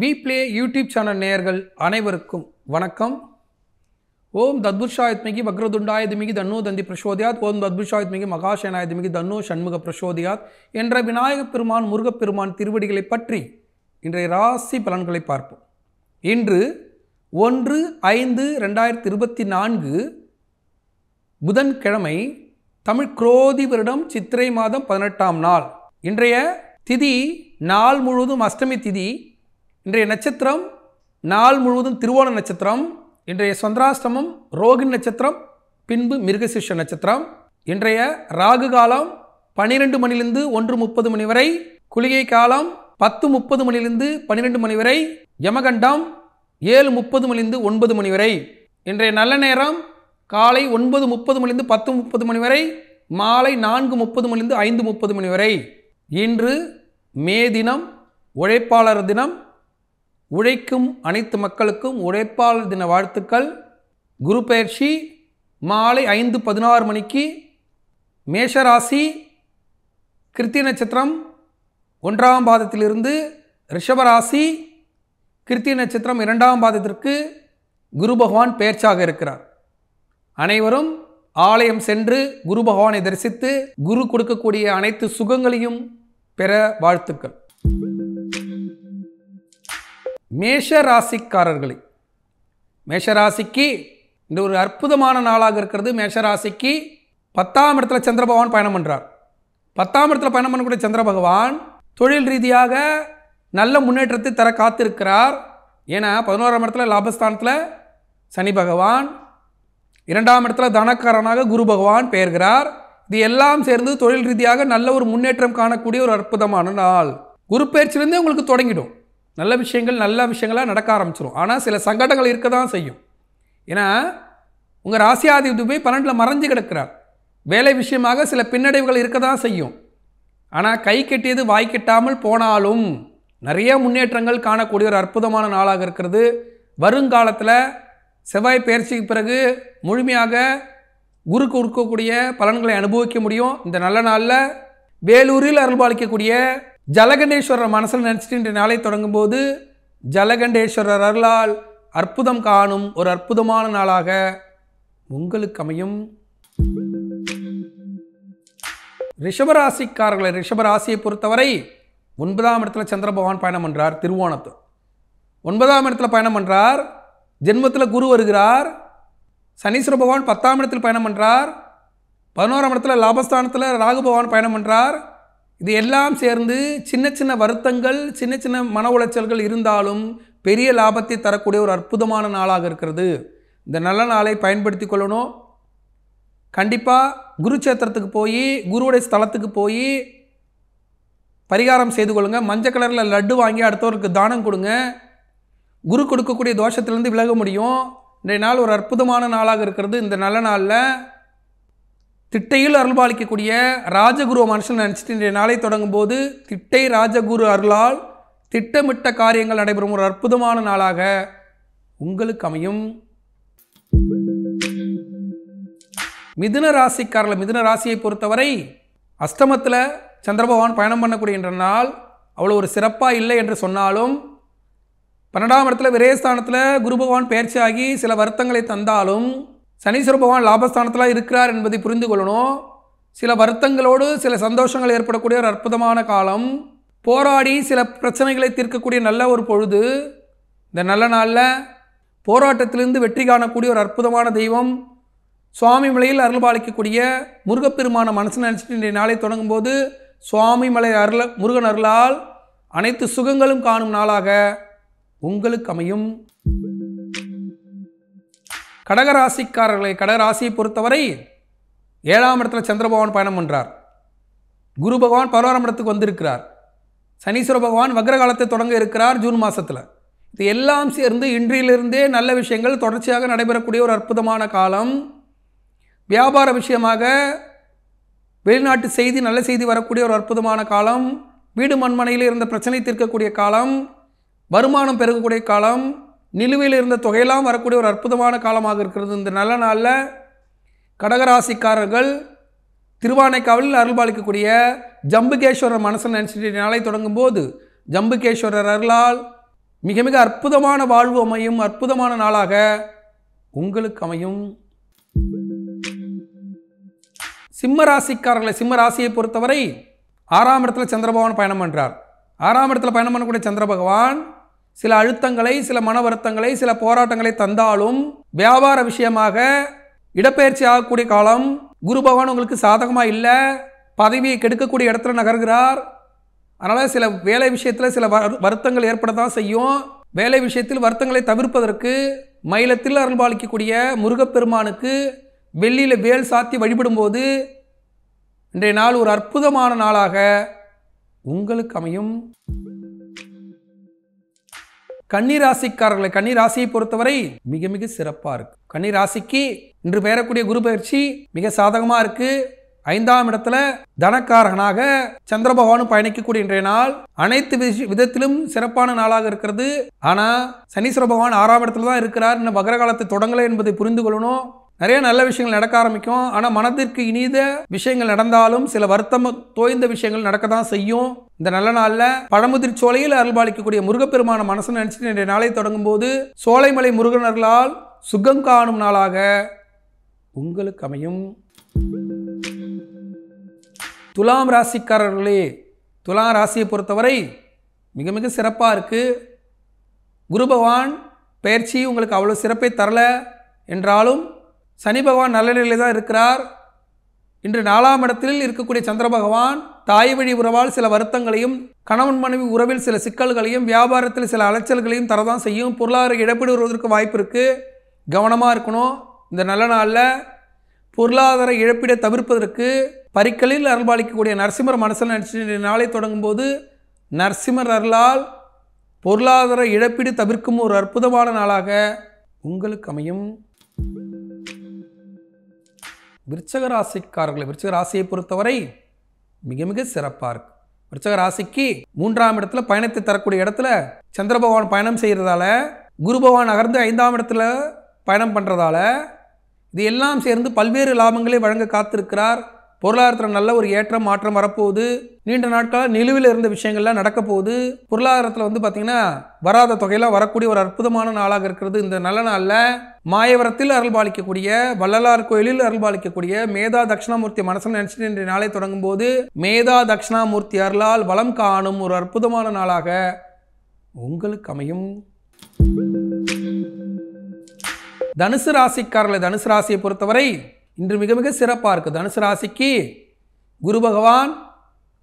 We play YouTube channel நேயர்கள் அனைவருக்கும் வணக்கம். ஓம் தத்புஷாயத்மிகி வக்ரதுண்டாயுத்மிகி தன்னு தந்தி பிரசோதியாத். ஓம் தத்புஷாயத்மிகி மகாசேனாயுத்மிகி தன்னு சண்முக பிரசோதியாத் என்ற விநாயகப் பெருமான் முருகப்பெருமான் திருவடிகளை பற்றி இன்றைய ராசி பலன்களை பார்ப்போம். இன்று ஒன்று ஐந்து ரெண்டாயிரத்தி இருபத்தி நான்கு புதன்கிழமை தமிழ் குரோதி வருடம் சித்திரை மாதம் பதினெட்டாம் நாள். இன்றைய திதி நாள் முழுவதும் அஷ்டமி திதி இன்றைய நட்சத்திரம் நாள் முழுவதும் திருவோண நட்சத்திரம் இன்றைய சந்திராஷ்டமம் ரோகிணி நட்சத்திரம் பின்பு மிருகசிஷ நட்சத்திரம் இன்றைய ராகு காலம் பனிரெண்டு மணிலிருந்து ஒன்று முப்பது மணி வரை குளிகை காலம் பத்து முப்பது மணிலிருந்து பன்னிரெண்டு மணி வரை யமகண்டம் ஏழு முப்பது மணிலிருந்து ஒன்பது மணி வரை. இன்றைய நல்ல நேரம் காலை ஒன்பது முப்பது மணிலிருந்து பத்து முப்பது மணி வரை மாலை நான்கு முப்பது மணிலிருந்து ஐந்து முப்பது மணி வரை. இன்று மே தினம் உழைப்பாளர் தினம். உழைக்கும் அனைத்து மக்களுக்கும் உழைப்பாளர் தின வாழ்த்துக்கள். குரு பயிற்சி மாலை ஐந்து பதினாறு மணிக்கு மேஷராசி. கிருத்தி நட்சத்திரம் ஒன்றாம் பாதத்திலிருந்து ரிஷபராசி கிருத்தி நட்சத்திரம் இரண்டாம் பாதத்திற்கு குரு பகவான் பெயர்ச்சாக இருக்கிறார். அனைவரும் ஆலயம் சென்று குரு பகவானை தரிசித்து குரு கொடுக்கக்கூடிய அனைத்து சுகங்களையும் பெற வாழ்த்துக்கள். மேஷ ராசிக்காரர்களே மேஷராசிக்கு இந்த ஒரு அற்புதமான நாளாக இருக்கிறது. மேஷராசிக்கு பத்தாம் இடத்துல சந்திர பகவான் பயணம் பண்ணுறார் பத்தாம் இடத்துல பயணம் பண்ணக்கூடிய சந்திர பகவான் தொழில் ரீதியாக நல்ல முன்னேற்றத்தை தர காத்திருக்கிறார். ஏன்னா பதினோராம் இடத்துல லாபஸ்தானத்தில் சனி பகவான் இரண்டாம் இடத்துல தனக்காரனாக குரு பகவான் பெயர்கிறார். இது எல்லாம் சேர்ந்து தொழில் ரீதியாக நல்ல ஒரு முன்னேற்றம் காணக்கூடிய ஒரு அற்புதமான நாள். குரு பயிற்சியிலேருந்தே உங்களுக்கு தொடங்கிடும். நல்ல விஷயங்கள் நல்ல விஷயங்களாக நடக்க ஆரம்பிச்சிடும் ஆனால் சில சங்கடங்கள் இருக்க தான் செய்யும். ஏன்னா உங்கள் ராசியாதிபதி போய் பன்னெண்டில் மறைஞ்சு கிடக்கிறார். வேலை விஷயமாக சில பின்னடைவுகள் இருக்க தான் செய்யும். ஆனால் கை கெட்டியது வாய் கெட்டாமல் போனாலும் நிறைய முன்னேற்றங்கள் காணக்கூடிய ஒரு அற்புதமான நாளாக இருக்கிறது. வருங்காலத்தில் செவ்வாய் பயிற்சிக்கு பிறகு முழுமையாக குரு கொடுக்கக்கூடிய பலன்களை அனுபவிக்க முடியும். இந்த நல்ல நாளில் வேலூரில் அருள்பாலிக்கக்கூடிய ஜலகண்டேஸ்வரர் மனசில் நினச்சிட்டு இன்றைய நாளை தொடங்கும்போது ஜலகண்டேஸ்வரர் அருளால் அற்புதம் காணும் ஒரு அற்புதமான நாளாக உங்களுக்கு அமையும். ரிஷபராசிக்காரர்களை ரிஷபராசியை பொறுத்தவரை ஒன்பதாம் இடத்துல சந்திர பகவான் பயணம் பண்ணுறார் திருவோணத்து. ஒன்பதாம் இடத்துல பயணம் பண்ணுறார் ஜென்மத்தில் குரு வருகிறார் சனீஸ்வர பகவான் பத்தாம் இடத்தில் பயணம் பண்ணுறார் பதினோராம் இடத்துல லாபஸ்தானத்தில் ராகு பகவான் பயணம் பண்ணுறார் இது எல்லாம் சேர்ந்து சின்ன சின்ன வருத்தங்கள் சின்ன சின்ன மன உளைச்சல்கள் இருந்தாலும் பெரிய லாபத்தை தரக்கூடிய ஒரு அற்புதமான நாளாக இருக்கிறது. இந்த நல்ல நாளை பயன்படுத்தி கொள்ளணும். கண்டிப்பாக குருச்சேத்திரத்துக்கு போய் குருவுடைய ஸ்தலத்துக்கு போய் பரிகாரம் செய்து கொள்ளுங்க. மஞ்சள் கலரில் லட்டு வாங்கி அடுத்தவருக்கு தானம் கொடுங்க. குரு கொடுக்கக்கூடிய தோஷத்துலேருந்து விலக முடியும். இன்றைய நாள் ஒரு அற்புதமான நாளாக இருக்கிறது. இந்த நல்ல நாளில் திட்டையில் அருள்பாலிக்கக்கூடிய ராஜகுரு மனுஷன் நினச்சிட்டு இன்றைய நாளை தொடங்கும் போது திட்டை ராஜகுரு அருளால் திட்டமிட்ட காரியங்கள் நடைபெறும். ஒரு அற்புதமான நாளாக உங்களுக்கு அமையும். மிதுன ராசிக்காரர்கள் மிதுன ராசியை பொறுத்தவரை அஷ்டமத்தில் சந்திரபகவான் பயணம் பண்ணக்கூடிய நாள் அவ்வளோ ஒரு சிறப்பாக இல்லை என்று சொன்னாலும் பன்னெண்டாம் இடத்துல விரயஸ்தானத்தில் குரு பகவான் பயிற்சியாகி சில வருத்தங்களை தந்தாலும் சனீஸ்வர பகவான் லாபஸ்தானத்தில் இருக்கிறார் என்பதை புரிந்து கொள்ளணும். சில வருத்தங்களோடு சில சந்தோஷங்கள் ஏற்படக்கூடிய ஒரு அற்புதமான காலம். போராடி சில பிரச்சனைகளை தீர்க்கக்கூடிய நல்ல ஒரு பொழுது. இந்த நல்ல நாளில் போராட்டத்திலிருந்து வெற்றி காணக்கூடிய ஒரு அற்புதமான தெய்வம். சுவாமி மலையில் அருள்பாலிக்கக்கூடிய முருகப்பெருமான மனசு நினச்சிட்டு இன்றைய நாளை தொடங்கும்போது சுவாமி மலை அருள முருகன் அருளால் அனைத்து சுகங்களும் காணும் நாளாக. உங்களுக்கு அமையும். கடகராசிக்காரர்களை கடகராசியை பொறுத்தவரை ஏழாம் இடத்துல சந்திரபகவான் பயணம் பண்ணுறார் குரு பகவான் பதினோராம் இடத்துக்கு வந்திருக்கிறார். சனீஸ்வர பகவான் வக்ரகாலத்தை தொடங்க இருக்கிறார் ஜூன் மாதத்தில் இது எல்லாம் சேர்ந்து இன்றிலிருந்தே நல்ல விஷயங்கள் தொடர்ச்சியாக நடைபெறக்கூடிய ஒரு அற்புதமான காலம். வியாபார விஷயமாக வெளிநாட்டு செய்தி நல்ல செய்தி வரக்கூடிய ஒரு அற்புதமான காலம். வீடு மண்மனையில் இருந்த பிரச்சனை தீர்க்கக்கூடிய காலம். வருமானம் பெருகக்கூடிய காலம் நிலுவையில் இருந்த தொகையெல்லாம் வரக்கூடிய ஒரு அற்புதமான காலமாக இருக்கிறது. இந்த நல்ல நாளில் கடகராசிக்காரர்கள் திருவானைக்காவலில் அருள்பாலிக்கக்கூடிய ஜம்புகேஸ்வரர் மனசன் நினச்சிட்டு நாளை தொடங்கும் போது ஜம்புகேஸ்வரர் அருளால் மிக மிக அற்புதமான வாழ்வு அமையும் அற்புதமான நாளாக உங்களுக்கு அமையும். சிம்ம ராசிக்காரர்களை சிம்ம ராசியை பொறுத்தவரை ஆறாம் இடத்துல சந்திரபகவான் பயணம் பண்ணுறார் ஆறாம் இடத்துல பயணம் பண்ணக்கூடிய சந்திர பகவான் சில அழுத்தங்களை சில மன வருத்தங்களை சில போராட்டங்களை தந்தாலும் வியாபார விஷயமாக இடப்பெயர்ச்சி ஆகக்கூடிய காலம் குரு பகவான் உங்களுக்கு சாதகமாக இல்லை பதவியை கெடுக்கக்கூடிய இடத்துல நகர்கிறார். அதனால் சில வேலை விஷயத்தில் சில வரு- வருத்தங்கள் ஏற்பட தான் செய்யும். வேலை விஷயத்தில் வருத்தங்களை தவிர்ப்பதற்கு மயிலத்தில் அருள்பாலிக்கக்கூடிய முருகப்பெருமானுக்கு வெள்ளியில் வேல் சாத்தி வழிபடும்போது இன்றைய நாள் ஒரு அற்புதமான நாளாக உங்களுக்கு அமையும். கன்னிராசிக்காரர்களை ராசிக்காரர்களை கன்னி ராசியை பொறுத்தவரை மிக மிக சிறப்பாக இருக்கு. கன்னிராசிக்கு இன்று பெயரக்கூடிய குரு பயிற்சி மிக சாதகமாக இருக்கு. ஐந்தாம் இடத்துல தனக்காரகனாக சந்திர பகவானும் பயணிக்கக்கூடிய இன்றைய நாள் அனைத்து விதத்திலும் சிறப்பான நாளாக இருக்கிறது. ஆனால் சனீஸ்வர பகவான் ஆறாம் இடத்துல தான் இருக்கிறார். இன்னும் மகர காலத்தை தொடங்கலை என்பதை புரிந்து கொள்ளணும். நிறைய நல்ல விஷயங்கள் நடக்க ஆரம்பிக்கும். ஆனால் மனதிற்கு இனித விஷயங்கள் நடந்தாலும் சில வருத்தம் தோய்ந்த விஷயங்கள் நடக்க தான் செய்யும். இந்த நல்ல நாளில் பழமுதிர் சோலையில் அருள்பாலிக்கக்கூடிய முருகப்பெருமான மனசு நினைச்சிட்டு இன்றைய நாளை தொடங்கும் போது சோலைமலை முருகனர்களால் சுகம் காணும் நாளாக உங்களுக்கு அமையும். துலாம் ராசிக்காரர்களே துலாம் ராசியை பொறுத்தவரை மிக மிக சிறப்பாக இருக்குது குரு பகவான் பயிற்சி உங்களுக்கு அவ்வளோ சிறப்பை தரல என்றாலும் சனி பகவான் நல்ல நிலையில் தான் இருக்கிறார். இன்று நாலாம் இடத்தில் இருக்கக்கூடிய சந்திர பகவான் தாய் வழி உறவால் சில வருத்தங்களையும் கணவன் மனைவி உறவில் சில சிக்கல்களையும் வியாபாரத்தில் சில அலைச்சல்களையும் தரதான் செய்யும். பொருளாதார இழப்பீடு வருவதற்கு வாய்ப்பு இருக்குது கவனமாக இருக்கணும். இந்த நல்ல நாளில் பொருளாதார இழப்பீடை தவிர்ப்பதற்கு பரிக்கலில் அருள்பாலிக்கக்கூடிய நரசிம்மர் மனசில் நினச்சி நாளை தொடங்கும்போது நரசிம்மர் அருளால் பொருளாதார இழப்பீடு தவிர்க்கும் ஒரு அற்புதமான நாளாக உங்களுக்கு அமையும். விருச்சக ராசிக்காரர்களை விருச்சக ராசியை பொறுத்தவரை மிக மிக சிறப்பாக இருக்கு. விருச்சக ராசிக்கு மூன்றாம் இடத்துல பயணத்தை தரக்கூடிய இடத்துல சந்திர பகவான் பயணம் செய்கிறதால குரு பகவான் அகர்ந்து ஐந்தாம் இடத்துல பயணம் பண்ணுறதால இது எல்லாம் சேர்ந்து பல்வேறு லாபங்களை வழங்க காத்திருக்கிறார். பொருளாதாரத்தில் நல்ல ஒரு ஏற்றம் மாற்றம் வரப்போகுது. நீண்ட நாட்களாக நிலுவில் இருந்த விஷயங்கள்லாம் நடக்க போகுது. பொருளாதாரத்தில் வந்து பார்த்திங்கன்னா வராத தொகையெல்லாம் வரக்கூடிய ஒரு அற்புதமான நாளாக இருக்கிறது இந்த நல்ல நாளில். மாயவரத்தில் அருள்பாலிக்கக்கூடிய வள்ளலார் கோயிலில் அருள்பாலிக்கக்கூடிய மேதா தட்சிணாமூர்த்தி மனசில் நினச்சிட்டு இன்றைய நாளை தொடங்கும் போது மேதா தட்சிணாமூர்த்தி அருளால் வளம் காணும் ஒரு அற்புதமான நாளாக உங்களுக்கு அமையும். தனுசு ராசிக்காரர்களை தனுசு ராசியை பொறுத்தவரை இன்று மிக மிக சிறப்பாக இருக்குது தனுசு ராசிக்கு குரு பகவான்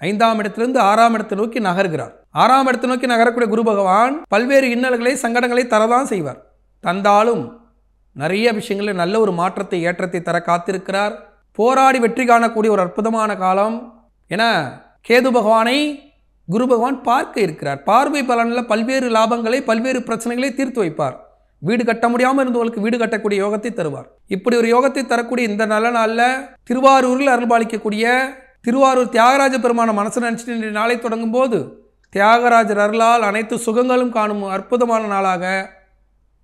ஐந்தாம் இடத்திலிருந்து ஆறாம் இடத்தை நோக்கி நகர்கிறார். ஆறாம் இடத்தை நோக்கி நகரக்கூடிய குரு பகவான் பல்வேறு இன்னல்களை சங்கடங்களை தரதான் செய்வார். தந்தாலும் நிறைய விஷயங்களில் நல்ல ஒரு மாற்றத்தை ஏற்றத்தை தர காத்திருக்கிறார். போராடி வெற்றி காணக்கூடிய ஒரு அற்புதமான காலம். என கேது பகவானை குரு பகவான் பார்க்க இருக்கிறார். பார்வை பலனில் பல்வேறு லாபங்களை பல்வேறு பிரச்சனைகளை தீர்த்து வைப்பார். வீடு கட்ட முடியாமல் இருந்தவர்களுக்கு வீடு கட்டக்கூடிய யோகத்தை தருவார். இப்படி ஒரு யோகத்தை தரக்கூடிய இந்த நல்ல நாளில் திருவாரூரில் அருள்பாலிக்கக்கூடிய திருவாரூர் தியாகராஜ பெருமான மனசு நினச்சிட்டு நாளை தொடங்கும் போது தியாகராஜர் அருளால் அனைத்து சுகங்களும் காணும் அற்புதமான நாளாக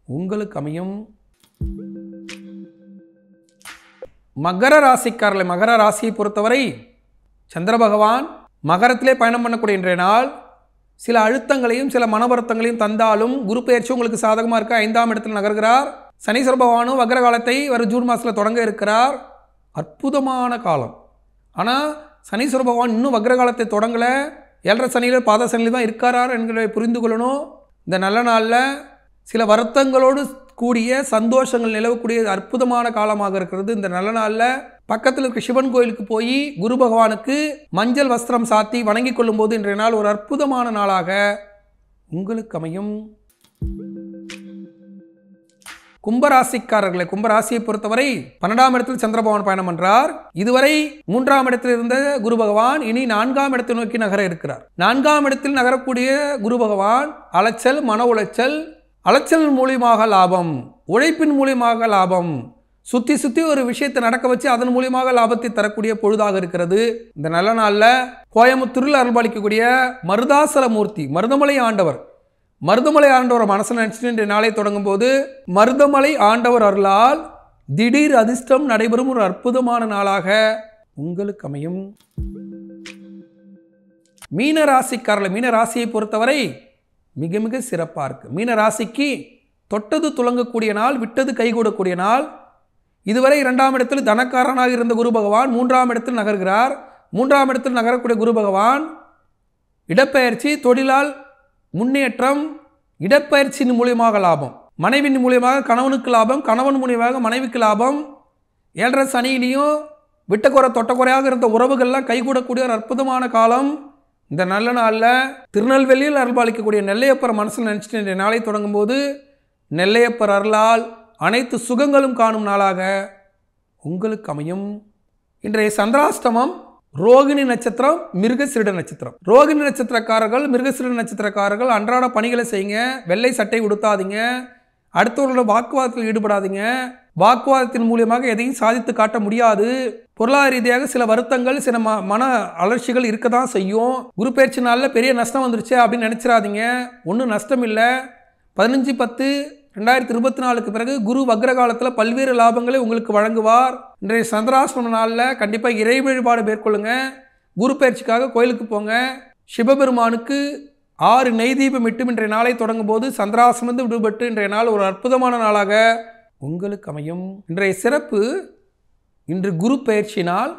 உங்களுக்கு அமையும். மகர ராசிக்காரர்களை மகர ராசியை பொறுத்தவரை சந்திர பகவான் மகரத்திலே பயணம் பண்ணக்கூடிய இன்றைய நாள் சில அழுத்தங்களையும் சில மனவருத்தங்களையும் தந்தாலும் குரு பயிற்சி உங்களுக்கு சாதகமாக இருக்க ஐந்தாம் இடத்தில் நகர்கிறார். சனீஸ்வர பகவானும் வக்ர காலத்தை வரும் ஜூன் மாதத்தில் தொடங்க இருக்கிறார். அற்புதமான காலம். ஆனால் சனீஸ்வர பகவான் இன்னும் வக்ர காலத்தை தொடங்கலை. ஏழரை சனியில் பாத சனியில் தான் இருக்காரார் என்கிறதை புரிந்து கொள்ளணும். இந்த நல்ல நாளில் சில வருத்தங்களோடு கூடிய சந்தோஷங்கள் நிலவக்கூடிய அற்புதமான காலமாக இருக்கிறது. இந்த நல்ல நாளில் பக்கத்தில் இருக்க சிவன் கோயிலுக்கு போய் குரு பகவானுக்கு மஞ்சள் வஸ்திரம் சாத்தி வணங்கி கொள்ளும் போது இன்றைய நாள் ஒரு அற்புதமான நாளாக உங்களுக்கு அமையும். கும்பராசிக்காரர்களை கும்பராசியை பொறுத்தவரை பன்னெண்டாம் இடத்தில் சந்திரபவன் பயணம் என்றார் இதுவரை மூன்றாம் இடத்தில் இருந்த குரு பகவான் இனி நான்காம் இடத்தை நோக்கி நகர இருக்கிறார். நான்காம் இடத்தில் நகரக்கூடிய குரு பகவான் அலைச்சல் மன உளைச்சல் அலைச்சல் மூலியமாக லாபம் உழைப்பின் மூலியமாக லாபம் சுற்றி சுற்றி ஒரு விஷயத்தை நடக்க வச்சு அதன் மூலியமாக லாபத்தை தரக்கூடிய பொழுதாக இருக்கிறது. இந்த நல்ல நாளில் கோயம்புத்தூரில் அருள்பாலிக்கக்கூடிய மருதாசல மூர்த்தி மருதமலை ஆண்டவர். மருதமலை ஆண்டவர் மனசில் நினச்சிட்டு இன்றைய நாளை தொடங்கும் போது மருதமலை ஆண்டவர் அருளால் திடீர் அதிர்ஷ்டம் நடைபெறும் ஒரு அற்புதமான நாளாக உங்களுக்கு அமையும். மீன ராசிக்காரர்கள் மீன ராசியை பொறுத்தவரை மிக மிக சிறப்பாக இருக்குது மீன ராசிக்கு தொட்டது துலங்கக்கூடிய நாள் விட்டது கைகூடக்கூடிய நாள். இதுவரை இரண்டாம் இடத்தில் தனக்காரனாக இருந்த குரு பகவான் மூன்றாம் இடத்தில் நகர்கிறார். மூன்றாம் இடத்தில் நகரக்கூடிய குரு பகவான் இடப்பெயர்ச்சி தொழிலால் முன்னேற்றம் இடப்பெயர்ச்சியின் மூலியமாக லாபம். மனைவின் மூலியமாக கணவனுக்கு லாபம் கணவன் மூலியமாக மனைவிக்கு லாபம். ஏழரை சனியிலையும் விட்டக்குறை தொட்டக்குறையாக இருந்த உறவுகள்லாம் கைகூடக்கூடிய ஒரு அற்புதமான காலம். இந்த நல்ல நாளில் திருநெல்வேலியில் அருள்பாலிக்கக்கூடிய நெல்லையப்பர் மனசில் நினச்சிட்டு இன்றைய நாளை தொடங்கும் போது நெல்லையப்பர் அருளால் அனைத்து சுகங்களும் காணும் நாளாக உங்களுக்கு அமையும். இன்றைய சந்திராஷ்டமம் ரோகிணி நட்சத்திரம் மிருகசிருட நட்சத்திரம். ரோகிணி நட்சத்திரக்காரர்கள் மிருகசிருட நட்சத்திரக்காரர்கள் அன்றாட பணிகளை செய்யுங்க. வெள்ளை சட்டை உடுத்தாதீங்க. அடுத்தவர்களோட வாக்குவாதத்தில் ஈடுபடாதீங்க. வாக்குவாதத்தின் மூலியமாக எதையும் சாதித்து காட்ட முடியாது. பொருளாதார ரீதியாக சில வருத்தங்கள் சில ம மன அலர்ச்சிகள் இருக்க தான் செய்யும். குரு பயிற்சி நாளில் பெரிய நஷ்டம் வந்துருச்சு அப்படின்னு நினச்சிடாதீங்க ஒன்றும் நஷ்டம் இல்லை பதினஞ்சு பத்து ரெண்டாயிரத்தி இருபத்தி நாலுக்கு பிறகு குரு வக்ர காலத்தில் பல்வேறு லாபங்களை உங்களுக்கு வழங்குவார். இன்றைய சந்திராசிரம நாளில் கண்டிப்பாக இறை வழிபாடு மேற்கொள்ளுங்க. குரு பயிற்சிக்காக கோயிலுக்கு போங்க. சிவபெருமானுக்கு ஆறு நெய் தீபம் இட்டும் இன்றைய நாளை தொடங்கும் போது சந்திராசிரமந்து விடுபட்டு இன்றைய நாள் ஒரு அற்புதமான நாளாக உங்களுக்கு அமையும். இன்றைய சிறப்பு இன்று குரு பயிற்சி நாள்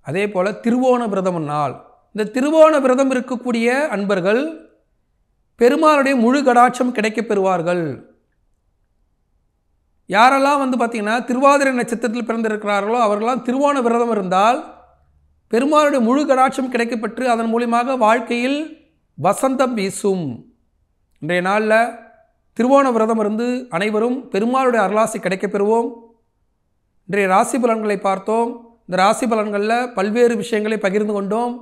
அதே போல் திருவோண விரதம் நாள். இந்த திருவோண விரதம் இருக்கக்கூடிய அன்பர்கள் பெருமாளுடைய முழு கடாட்சம் கிடைக்கப் பெறுவார்கள். யாரெல்லாம் வந்து பார்த்திங்கன்னா திருவாதிரை நட்சத்திரத்தில் பிறந்திருக்கிறார்களோ அவர்களெல்லாம் திருவோண விரதம் இருந்தால் பெருமாளுடைய முழு கடாட்சம் கிடைக்கப்பெற்று அதன் மூலியமாக வாழ்க்கையில் வசந்தம் வீசும். இன்றைய நாளில் திருவோண விரதம் இருந்து அனைவரும் பெருமாளுடைய அருளாசி கிடைக்கப் பெறுவோம். இன்றைய ராசி பலன்களை பார்த்தோம். இந்த ராசி பலன்களில் பல்வேறு விஷயங்களை பகிர்ந்து கொண்டோம்.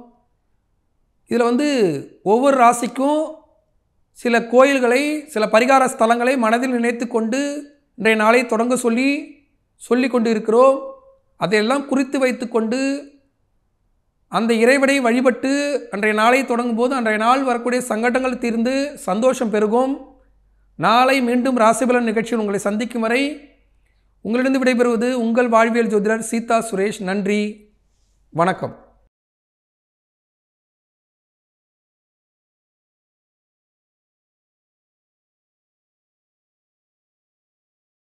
இதில் வந்து ஒவ்வொரு ராசிக்கும் சில கோயில்களை சில பரிகார ஸ்தலங்களை மனதில் நினைத்து கொண்டு இன்றைய நாளை தொடங்க சொல்லி சொல்லி கொண்டு இருக்கிறோம் அதையெல்லாம் குறித்து வைத்து கொண்டு அந்த இறைவனை வழிபட்டு அன்றைய நாளை தொடங்கும் போது அன்றைய நாள் வரக்கூடிய சங்கடங்கள் தீர்ந்து சந்தோஷம் பெருகும். நாளை மீண்டும் ராசிபலன் நிகழ்ச்சியில் உங்களை சந்திக்கும் வரை உங்களிடம் விடைபெறுவது உங்கள் வாழ்வியல் ஜோதிடர் சீதா சுரேஷ். நன்றி. வணக்கம்.